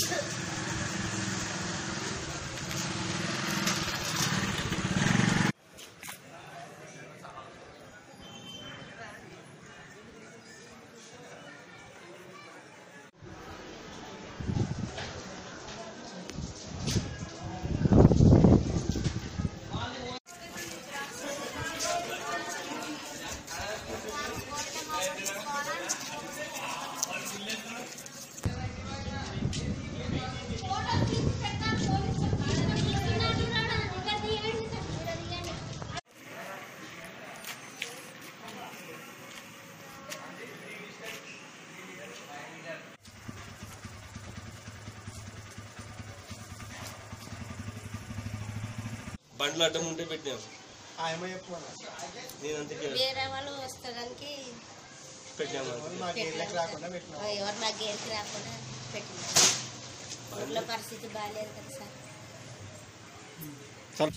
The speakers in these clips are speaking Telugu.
Yeah. బండ్లు అడ్డం ఉంటే అందుకే వేరే వాళ్ళు వస్తాడానికి పెట్టినాం ఎవరు మా గేర్కి రాకుండా పెట్టినారు ఊళ్ళో పరిస్థితి బాగాలేదు కదా సార్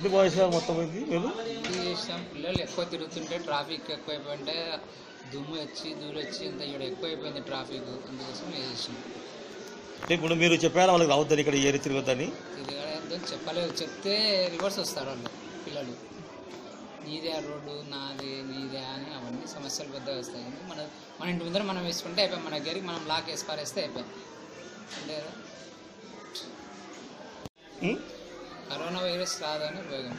ఎందుకు వాయిస్తారు మొత్తం ఇది మీరు చేసాం పిల్లలు ఎక్కువ తిరుగుతుంటే ట్రాఫిక్ ఎక్కువైపోయింటే దుమ్ము వచ్చి ధూళి వచ్చి అంత ఇక్కడ ఎక్కువైపోయింది ట్రాఫిక్ అందుకోసం చేసాం. అంటే ఇప్పుడు మీరు చెప్పారా వాళ్ళకి రావద్దని ఇక్కడ ఏరి తిరగద్దని? తిరగడంతో చెప్పలేదు. చెప్తే రివర్స్ వస్తారు వాళ్ళు పిల్లలు. నీదే ఆ రోడ్డు నాది నీదే అని అవన్నీ సమస్యలు పెద్దగా వస్తాయి. మన మన ఇంటి ముందర మనం వేసుకుంటే అయిపోయి మన దగ్గరికి మనం లాక్ వేసి పారేస్తే అయిపోయి. అంతే కదా? కరోనా వైరస్ రాదని ఉపయోగం